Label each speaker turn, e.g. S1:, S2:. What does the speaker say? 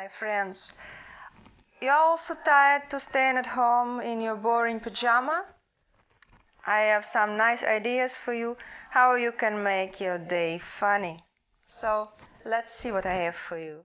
S1: Hi, friends. You're also tired to staying at home in your boring pajama? I have some nice ideas for you how you can make your day funny. So, let's see what I have for you.